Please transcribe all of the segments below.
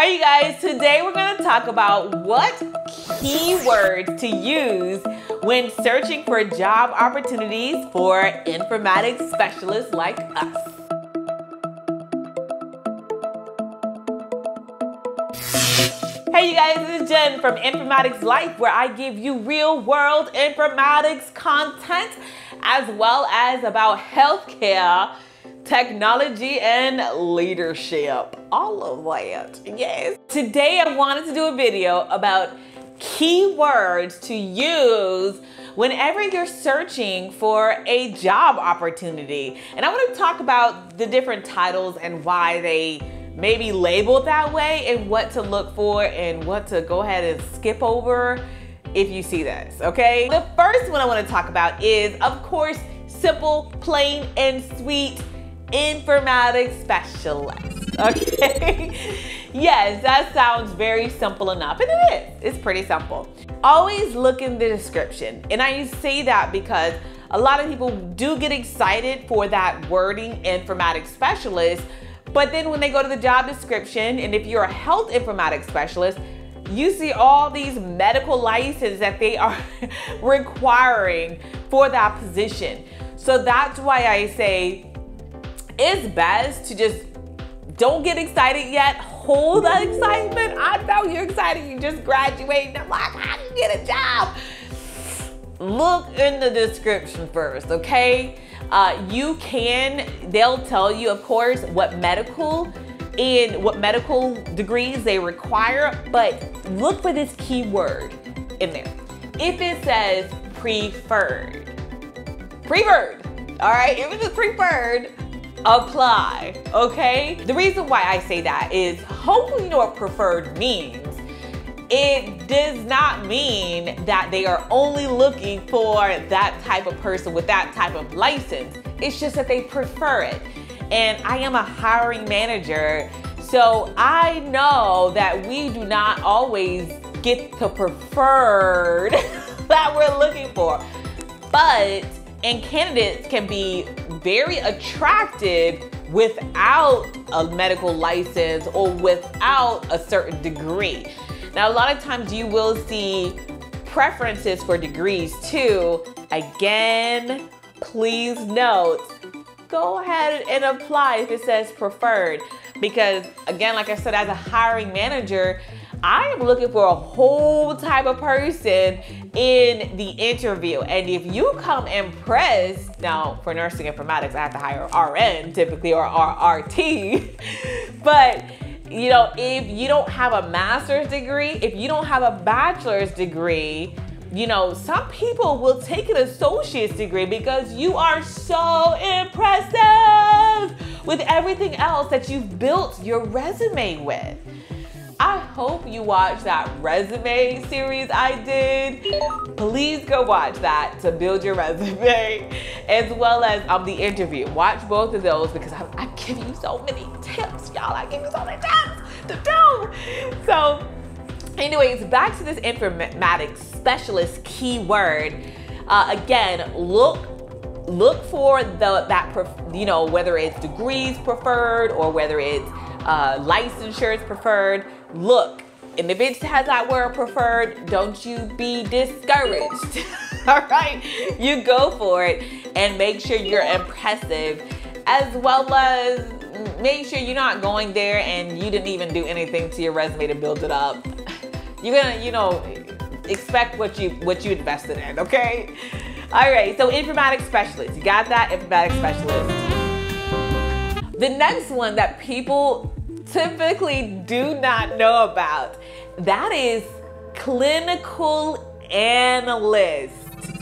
Hi, you guys. Today we're going to talk about what keywords to use when searching for job opportunities for informatics specialists like us. Hey you guys, this is Jen from Informatics Life where I give you real world informatics content as well as about healthcare technology and leadership. All of that, yes. Today I wanted to do a video about keywords to use whenever you're searching for a job opportunity. And I want to talk about the different titles and why they may be labeled that way and what to look for and what to go ahead and skip over if you see this, okay? The first one I want to talk about is, of course, simple, plain, and sweet informatics specialist. Okay? yes, that sounds very simple enough, and it is. It's pretty simple. Always look in the description. And I say that because a lot of people do get excited for that wording informatics specialist, but then when they go to the job description, and if you're a health informatics specialist, you see all these medical licenses that they are requiring for that position. So that's why I say it's best to just don't get excited yet. Hold that excitement. I know you're excited. You just graduated. I'm like, do you get a job? Look in the description first, okay? Uh, you can, they'll tell you, of course, what medical and what medical degrees they require, but look for this keyword in there. If it says preferred, preferred, all right, if it is preferred, apply, okay? The reason why I say that is hopefully what preferred means. It does not mean that they are only looking for that type of person with that type of license. It's just that they prefer it. And I am a hiring manager, so I know that we do not always get the preferred that we're looking for. But, and candidates can be very attractive without a medical license or without a certain degree. Now, a lot of times you will see preferences for degrees too. Again, please note, go ahead and apply if it says preferred. Because again, like I said, as a hiring manager, I am looking for a whole type of person in the interview. And if you come impressed, now for nursing informatics, I have to hire RN typically or RRT, but you know, if you don't have a master's degree, if you don't have a bachelor's degree, you know, some people will take an associate's degree because you are so impressive with everything else that you've built your resume with. I hope you watched that resume series I did. Please go watch that to build your resume, as well as um, the interview. Watch both of those because I, I give you so many tips, y'all. I give you so many tips to do. So, anyways, back to this informatics specialist keyword. Uh, again, look look for the that you know whether it's degrees preferred or whether it's uh, licensure is preferred. Look, and if it has that word preferred, don't you be discouraged. All right, you go for it and make sure you're impressive as well as make sure you're not going there and you didn't even do anything to your resume to build it up. You're gonna, you know, expect what you what you invested in, okay? All right, so informatics specialist. You got that? Informatics specialist. The next one that people typically do not know about, that is clinical analyst.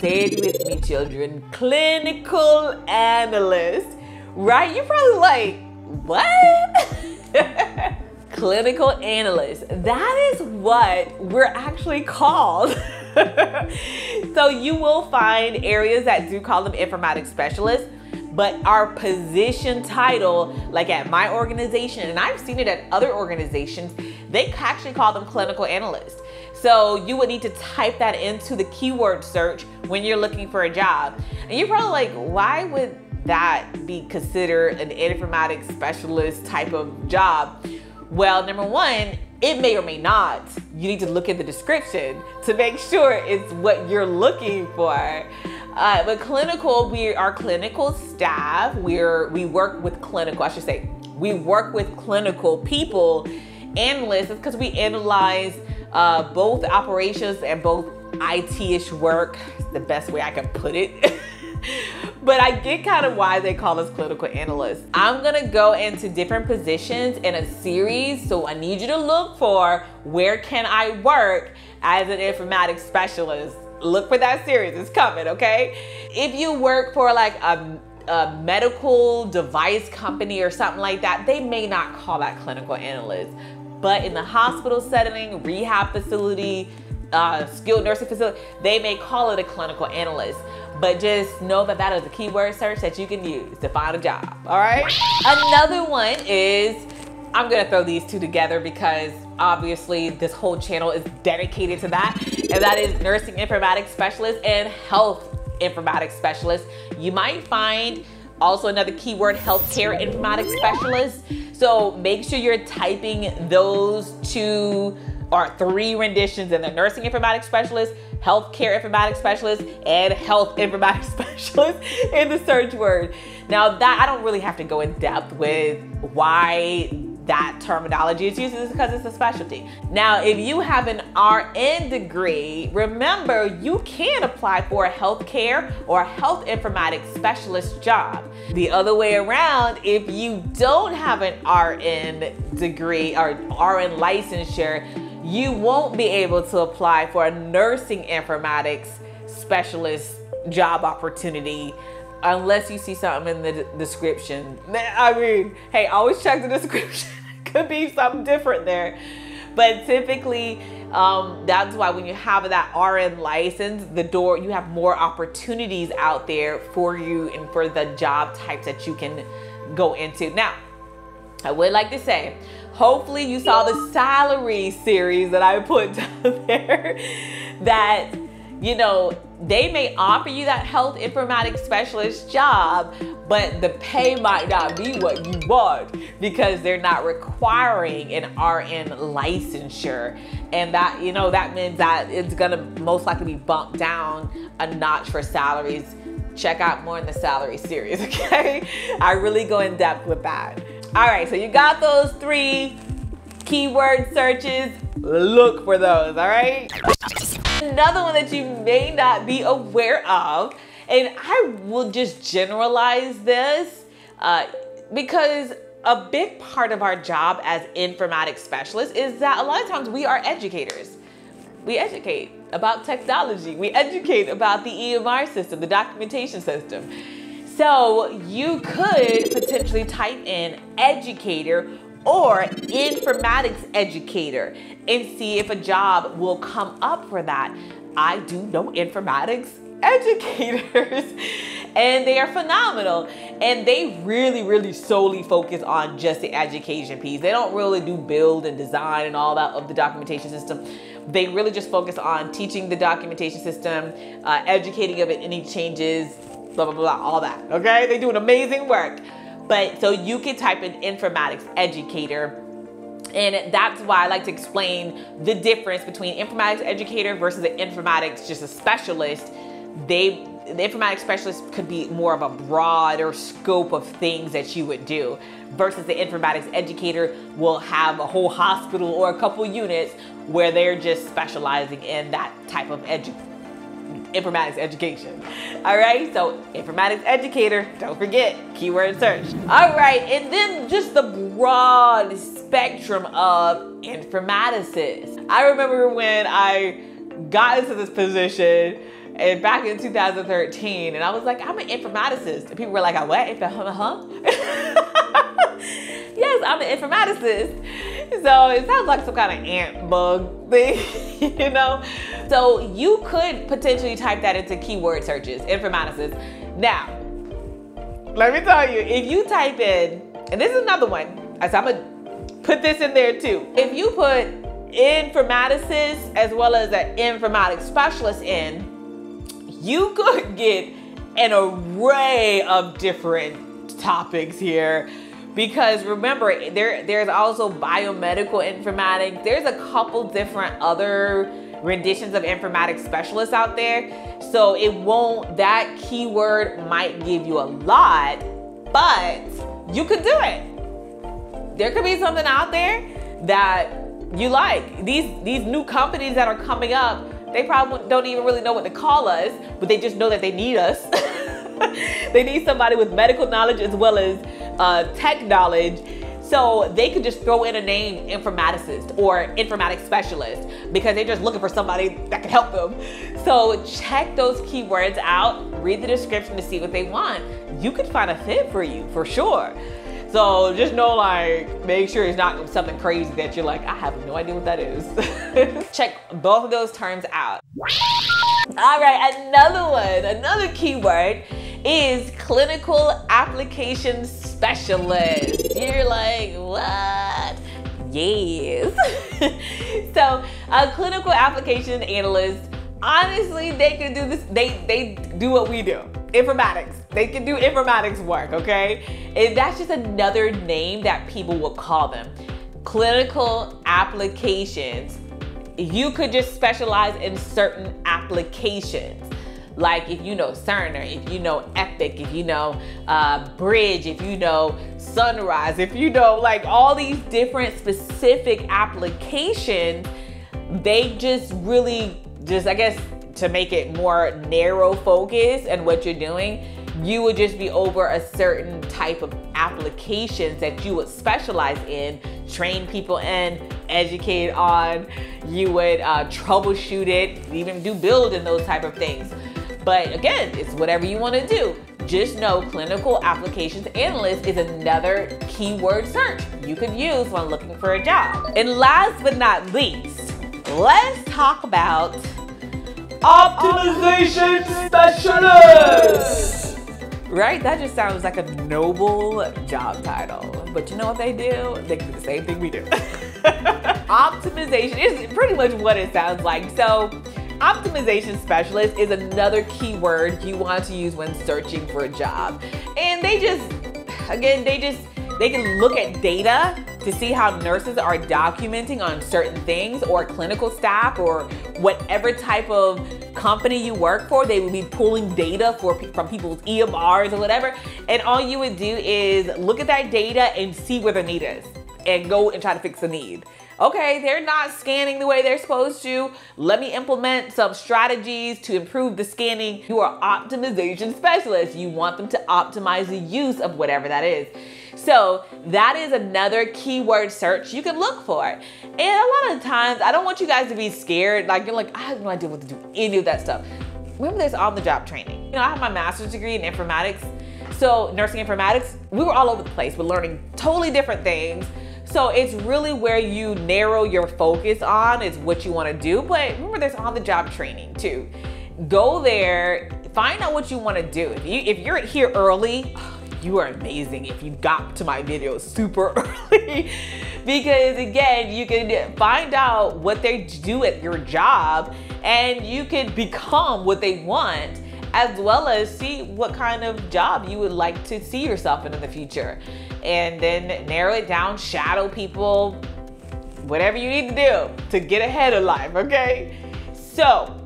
Say it with me, children. Clinical analyst. Right? You're probably like, what? clinical analyst. That is what we're actually called. so you will find areas that do call them informatics specialists but our position title, like at my organization, and I've seen it at other organizations, they actually call them clinical analysts. So you would need to type that into the keyword search when you're looking for a job. And you're probably like, why would that be considered an informatics specialist type of job? Well, number one, it may or may not. You need to look at the description to make sure it's what you're looking for. Uh, but clinical, we are clinical staff. We're we work with clinical. I should say, we work with clinical people, analysts, because we analyze uh, both operations and both IT-ish work. The best way I can put it. but I get kind of why they call us clinical analysts. I'm gonna go into different positions in a series, so I need you to look for where can I work as an informatics specialist. Look for that series, it's coming, okay? If you work for like a, a medical device company or something like that, they may not call that clinical analyst. But in the hospital setting, rehab facility, uh, skilled nursing facility, they may call it a clinical analyst. But just know that that is a keyword search that you can use to find a job, all right? Another one is, I'm gonna throw these two together because obviously this whole channel is dedicated to that, and that is nursing informatics specialist and health informatics specialist. You might find also another keyword, healthcare informatics specialist. So make sure you're typing those two or three renditions in the nursing informatics specialist, healthcare informatics specialist, and health informatics specialist in the search word. Now that I don't really have to go in depth with why that terminology is used because it's a specialty. Now, if you have an RN degree, remember you can apply for a healthcare or health informatics specialist job. The other way around, if you don't have an RN degree or RN licensure, you won't be able to apply for a nursing informatics specialist job opportunity unless you see something in the description. I mean, hey, always check the description. Could be something different there. But typically, um, that's why when you have that RN license, the door, you have more opportunities out there for you and for the job types that you can go into. Now, I would like to say, hopefully you saw the salary series that I put down there that, you know, they may offer you that health informatics specialist job, but the pay might not be what you want because they're not requiring an RN licensure. And that, you know, that means that it's gonna most likely be bumped down a notch for salaries. Check out more in the salary series, okay? I really go in depth with that. All right, so you got those three keyword searches. Look for those, all right? Another one that you may not be aware of, and I will just generalize this uh, because a big part of our job as informatics specialists is that a lot of times we are educators. We educate about technology. We educate about the EMR system, the documentation system. So you could potentially type in educator or informatics educator and see if a job will come up for that. I do know informatics educators and they are phenomenal and they really really solely focus on just the education piece they don't really do build and design and all that of the documentation system they really just focus on teaching the documentation system uh, educating of it any changes blah, blah, blah, all that. Okay? They do an amazing work. But so you can type in informatics educator and that's why I like to explain the difference between informatics educator versus an informatics just a specialist. They the informatics specialist could be more of a broader scope of things that you would do versus the informatics educator will have a whole hospital or a couple units where they're just specializing in that type of education informatics education. All right, so informatics educator, don't forget, keyword search. All right, and then just the broad spectrum of informaticists. I remember when I got into this position and back in 2013, and I was like, I'm an informaticist. And people were like, what? Huh? yes, I'm an informaticist. So it sounds like some kind of ant bug thing, you know? So you could potentially type that into keyword searches, informaticist. Now, let me tell you, if you type in, and this is another one, I'm gonna put this in there too. If you put informaticist as well as an informatics specialist in, you could get an array of different topics here because remember there there's also biomedical informatics there's a couple different other renditions of informatics specialists out there. So it won't that keyword might give you a lot but you could do it. There could be something out there that you like. These these new companies that are coming up they probably don't even really know what to call us but they just know that they need us. They need somebody with medical knowledge as well as uh, tech knowledge. So they could just throw in a name informaticist or informatics specialist because they're just looking for somebody that can help them. So check those keywords out, read the description to see what they want. You could find a fit for you for sure. So just know like, make sure it's not something crazy that you're like, I have no idea what that is. Check both of those terms out. All right, another one, another keyword is clinical application specialist. You're like, what? Yes. so a clinical application analyst, honestly, they can do this, they, they do what we do. Informatics. They can do informatics work, okay? And that's just another name that people will call them. Clinical applications. You could just specialize in certain applications. Like if you know Cerner, if you know Epic, if you know uh, Bridge, if you know Sunrise, if you know like all these different specific applications, they just really just, I guess, to make it more narrow focus and what you're doing, you would just be over a certain type of applications that you would specialize in, train people in, educate on, you would uh, troubleshoot it, even do build and those type of things. But again, it's whatever you want to do. Just know clinical applications analyst is another keyword search you could use when looking for a job. And last but not least, let's talk about optimization specialist. Right? That just sounds like a noble job title. But you know what they do? They do the same thing we do. optimization is pretty much what it sounds like. So optimization specialist is another keyword you want to use when searching for a job. And they just, again, they just, they can look at data to see how nurses are documenting on certain things or clinical staff or whatever type of company you work for, they would be pulling data for, from people's EMRs or whatever. And all you would do is look at that data and see where the need is and go and try to fix the need okay, they're not scanning the way they're supposed to. Let me implement some strategies to improve the scanning. You are optimization specialists. You want them to optimize the use of whatever that is. So that is another keyword search you can look for. And a lot of times, I don't want you guys to be scared. Like you're like, I have no idea what to do any of that stuff. Remember there's on-the-job training. You know, I have my master's degree in informatics. So nursing informatics, we were all over the place. We're learning totally different things. So it's really where you narrow your focus on is what you want to do. But remember, there's on the job training too. Go there, find out what you want to do. If, you, if you're here early, you are amazing if you got to my video super early because again you can find out what they do at your job and you can become what they want as well as see what kind of job you would like to see yourself in in the future and then narrow it down, shadow people, whatever you need to do to get ahead of life, okay? So,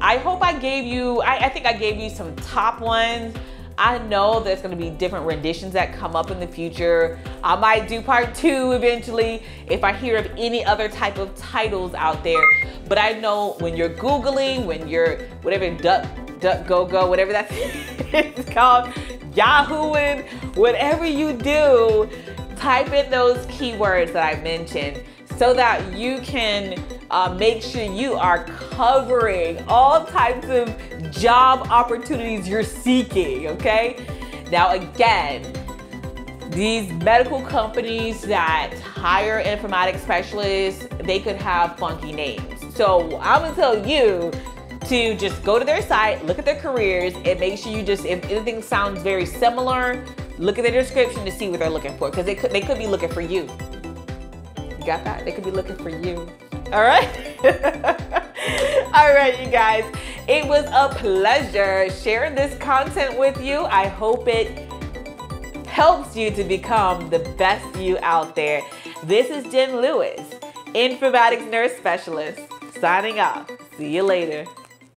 I hope I gave you, I, I think I gave you some top ones. I know there's gonna be different renditions that come up in the future. I might do part two eventually if I hear of any other type of titles out there. But I know when you're Googling, when you're whatever duck, duck, go, go, whatever that's called, Yahooing, whatever you do, type in those keywords that I mentioned so that you can uh, make sure you are covering all types of job opportunities you're seeking, okay? Now, again, these medical companies that hire informatics specialists, they could have funky names. So I'm gonna tell you to just go to their site, look at their careers, and make sure you just, if anything sounds very similar, look at their description to see what they're looking for, because they could, they could be looking for you. You got that? They could be looking for you. All right? All right, you guys. It was a pleasure sharing this content with you. I hope it helps you to become the best you out there. This is Jen Lewis, informatics nurse specialist, signing off. See you later.